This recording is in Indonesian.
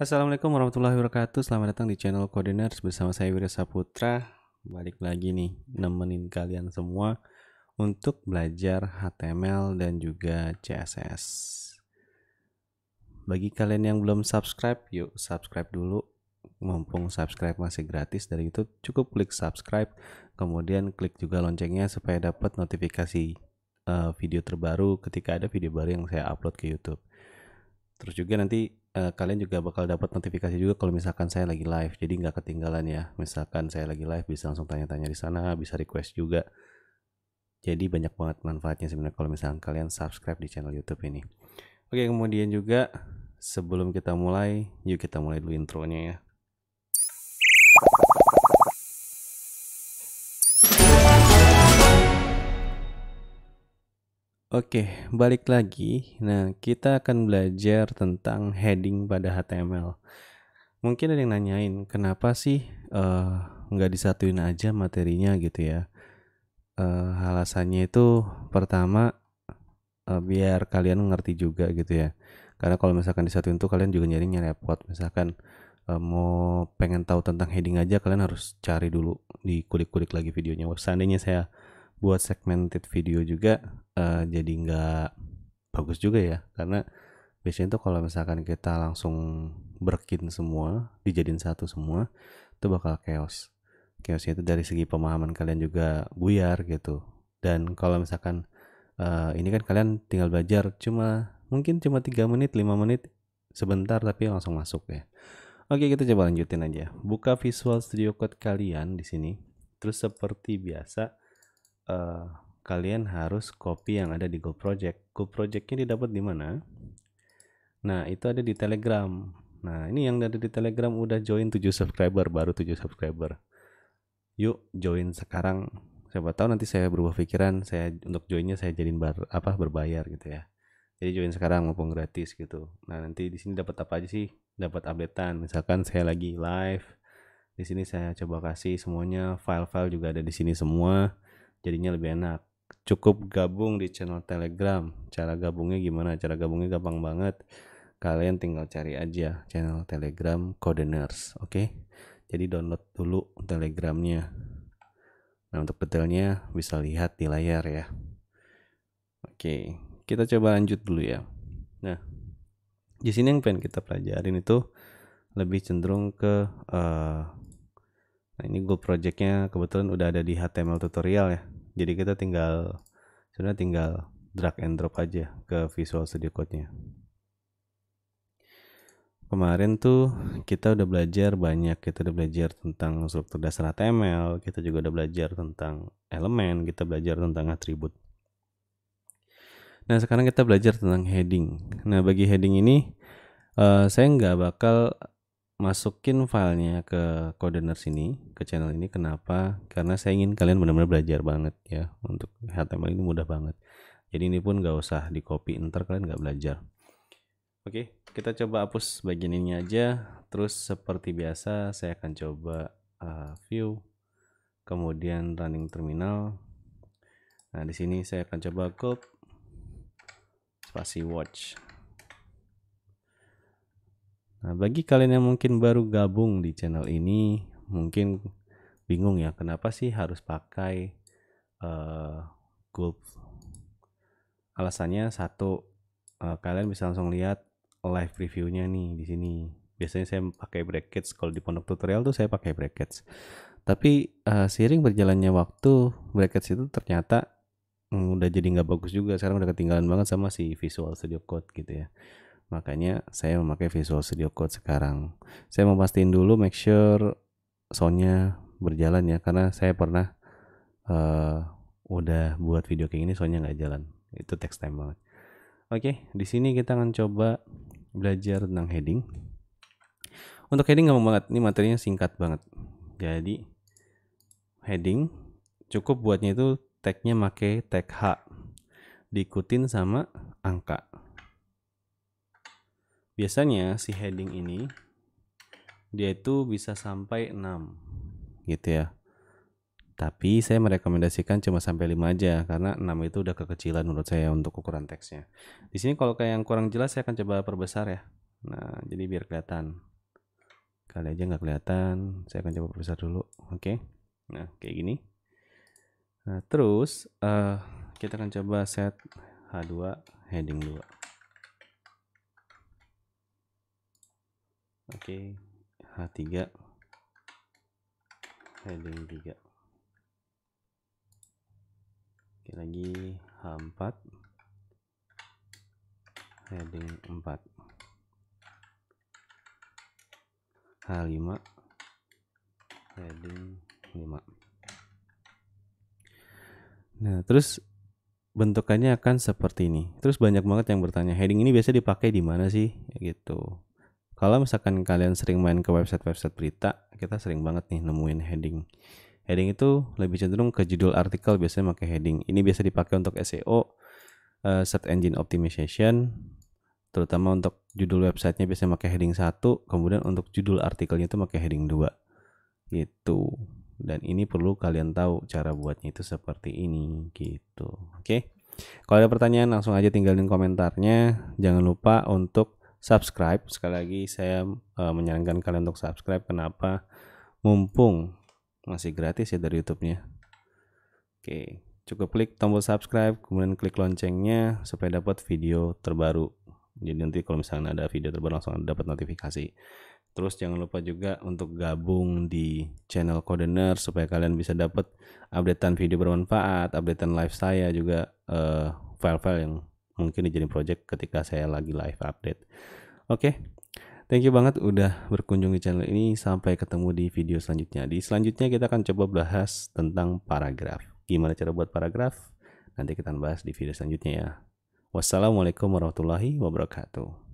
Assalamualaikum warahmatullahi wabarakatuh. Selamat datang di channel Coordinators bersama saya Wira Saputra. Balik lagi nih nemenin kalian semua Untuk belajar HTML dan juga CSS Bagi kalian yang belum subscribe Yuk subscribe dulu. Mumpung subscribe masih gratis dari YouTube Cukup klik subscribe. Kemudian klik juga loncengnya supaya dapat notifikasi uh, video terbaru ketika ada video baru yang saya upload ke YouTube. Terus juga nanti uh, kalian juga bakal dapat notifikasi juga kalau misalkan saya lagi live. Jadi nggak ketinggalan ya. Misalkan saya lagi live bisa langsung tanya-tanya di sana, bisa request juga. Jadi banyak banget manfaatnya sebenarnya kalau misalkan kalian subscribe di channel YouTube ini. Oke, kemudian juga sebelum kita mulai, yuk kita mulai dulu intronya ya. Oke, balik lagi. Nah, kita akan belajar tentang heading pada HTML. Mungkin ada yang nanyain, kenapa sih uh, disatuin aja materinya gitu ya? Uh, alasannya itu pertama uh, biar kalian ngerti juga gitu ya. Karena kalau misalkan disatuin tuh kalian juga nyarinya repot. Misalkan uh, mau pengen tahu tentang heading aja kalian harus cari dulu di kulik-kulik lagi videonya. Seandainya saya buat segmented video juga uh, jadi nggak bagus juga ya. Karena biasanya tuh kalau misalkan kita langsung berkin semua dijadiin satu semua itu bakal chaos. Chaosnya itu dari segi pemahaman kalian juga buyar gitu. Dan kalau misalkan uh, ini kan kalian tinggal belajar cuma mungkin cuma tiga menit lima menit sebentar tapi langsung masuk ya. Oke kita coba lanjutin aja. Buka Visual Studio Code kalian di sini. Terus seperti biasa uh, kalian harus copy yang ada di Go Project. Go Project-nya didapat di mana? Nah, itu ada di Telegram. Nah, ini yang ada di Telegram udah join 7 subscriber, baru 7 subscriber. Yuk, join sekarang. Siapa tahu nanti saya berubah pikiran, saya untuk joinnya saya jadiin bar, apa berbayar gitu ya. Jadi join sekarang maupun gratis gitu. Nah, nanti di sini dapat apa aja sih? Dapat updatean. Misalkan saya lagi live. Di sini saya coba kasih semuanya, file-file juga ada di sini semua jadinya lebih enak. Cukup gabung di channel telegram. Cara gabungnya gimana? Cara gabungnya gampang banget. Kalian tinggal cari aja channel telegram codeners oke? Okay? jadi download dulu telegramnya. Nah untuk detailnya bisa lihat di layar ya. Oke kita coba lanjut dulu ya. Nah di sini yang pengen kita pelajarin itu lebih cenderung ke uh, Nah ini Google Projectnya kebetulan udah ada di HTML tutorial ya. Jadi kita tinggal sebenarnya tinggal drag and drop aja ke Visual Studio Code-nya. Kemarin tuh kita udah belajar banyak, kita udah belajar tentang struktur dasar HTML, kita juga udah belajar tentang elemen, kita belajar tentang atribut. Nah sekarang kita belajar tentang heading. Nah bagi heading ini uh, saya nggak bakal masukin filenya ke codener sini ke channel ini. Kenapa? Karena saya ingin kalian benar-benar belajar banget ya. Untuk HTML ini mudah banget. Jadi ini pun gak usah di copy ntar kalian gak belajar. Oke kita coba hapus bagian ini aja. Terus seperti biasa saya akan coba uh, view kemudian running terminal. Nah di sini saya akan coba code spasi watch Nah, bagi kalian yang mungkin baru gabung di channel ini, mungkin bingung ya, kenapa sih harus pakai uh, gulp? Alasannya satu, uh, kalian bisa langsung lihat live reviewnya nih di sini. Biasanya saya pakai brackets, kalau di pondok tutorial tuh saya pakai brackets. Tapi uh, seiring berjalannya waktu, brackets itu ternyata um, udah jadi nggak bagus juga. Sekarang udah ketinggalan banget sama si Visual Studio Code gitu ya. Makanya saya memakai Visual Studio Code sekarang. Saya mau pastiin dulu make sure soundnya berjalan ya karena saya pernah uh, udah buat video kayak gini soundnya nggak jalan. Itu text time banget. Oke, di sini kita akan coba belajar tentang heading. Untuk heading gampang banget, ini materinya singkat banget. Jadi heading cukup buatnya itu tagnya make tag H diikutin sama angka biasanya si heading ini dia itu bisa sampai 6 gitu ya. Tapi saya merekomendasikan cuma sampai 5 aja karena 6 itu udah kekecilan menurut saya untuk ukuran teksnya. Di sini kalau kayak yang kurang jelas saya akan coba perbesar ya. Nah jadi biar kelihatan. Kali aja nggak kelihatan saya akan coba perbesar dulu oke? Nah kayak gini. Nah terus uh, kita akan coba set H2 heading 2 oke H3 heading 3 oke lagi H4 heading 4 H5 heading 5 nah terus bentukannya akan seperti ini. Terus banyak banget yang bertanya heading ini biasa dipakai di mana sih? Gitu kalau misalkan kalian sering main ke website-website berita kita sering banget nih nemuin heading. Heading itu lebih cenderung ke judul artikel biasanya pakai heading. Ini biasa dipakai untuk SEO eh, search engine optimization terutama untuk judul websitenya biasanya pakai heading 1 kemudian untuk judul artikelnya itu pakai heading 2 gitu. Dan ini perlu kalian tahu cara buatnya itu seperti ini. Gitu. Oke? Kalau ada pertanyaan langsung aja tinggalin komentarnya. Jangan lupa untuk subscribe. Sekali lagi saya uh, menyarankan kalian untuk subscribe. Kenapa? Mumpung masih gratis ya dari YouTube-nya. Oke cukup klik tombol subscribe kemudian klik loncengnya supaya dapat video terbaru. Jadi nanti kalau misalnya ada video terbaru langsung dapat notifikasi. Terus jangan lupa juga untuk gabung di channel Codener supaya kalian bisa dapat updatean video bermanfaat updatean live saya juga uh, file-file yang mungkin dijadiin project ketika saya lagi live update oke okay. Thank you banget udah berkunjung di channel ini. Sampai ketemu di video selanjutnya. Di selanjutnya kita akan coba bahas tentang paragraf. Gimana cara buat paragraf? Nanti kita bahas di video selanjutnya ya. Wassalamualaikum warahmatullahi wabarakatuh.